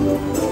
Música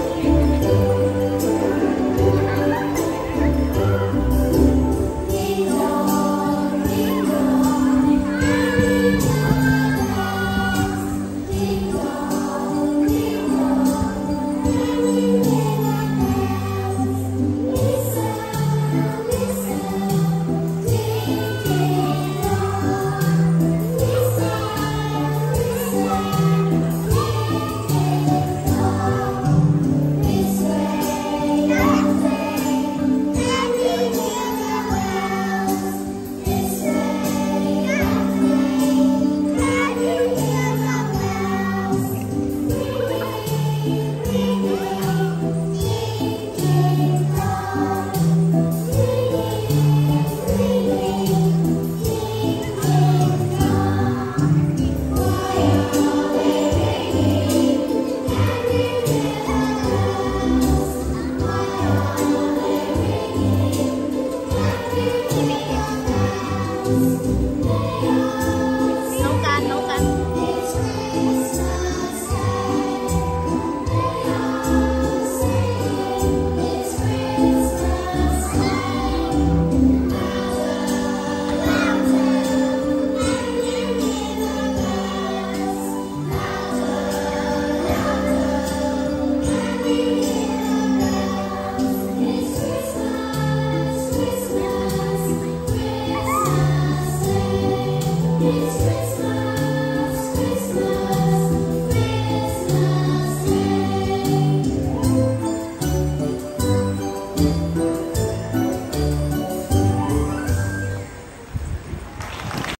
Jesus, my